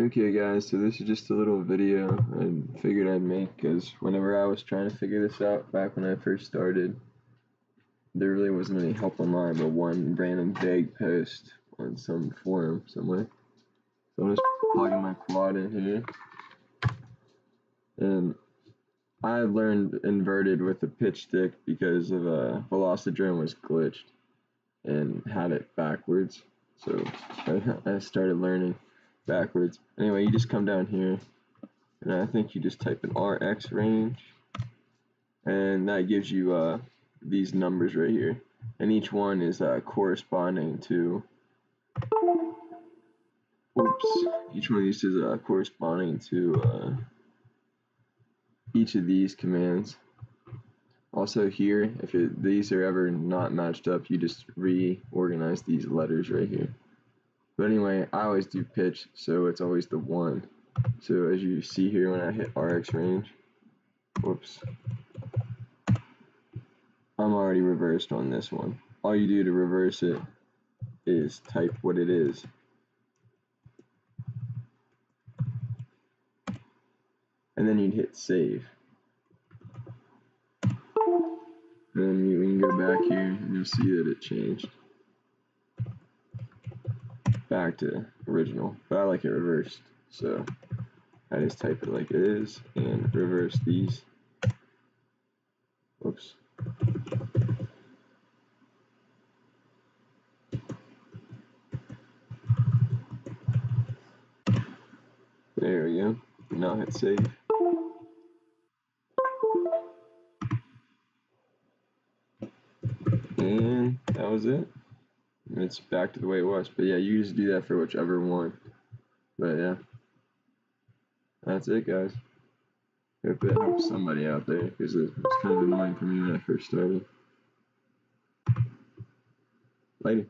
Okay guys, so this is just a little video I figured I'd make because whenever I was trying to figure this out back when I first started, there really wasn't any help online but one random vague post on some forum somewhere. So I'm just plugging my quad in here. And I learned inverted with a pitch stick because of uh, Velocidrone was glitched and had it backwards. So I started learning backwards. Anyway, you just come down here, and I think you just type in RX range, and that gives you uh, these numbers right here. And each one is uh, corresponding to, oops, each one of these is uh, corresponding to uh, each of these commands. Also here, if it, these are ever not matched up, you just reorganize these letters right here. But anyway, I always do pitch, so it's always the one. So as you see here when I hit RX range, whoops, I'm already reversed on this one. All you do to reverse it is type what it is. And then you'd hit save. And then you can go back here and you'll see that it changed back to original, but I like it reversed. So I just type it like it is and reverse these. Whoops. There we go. Now hit save. And that was it it's back to the way it was. But yeah, you just do that for whichever one. But yeah, that's it, guys. Hope it helps somebody out there because it was kind of annoying for me when I first started. Later.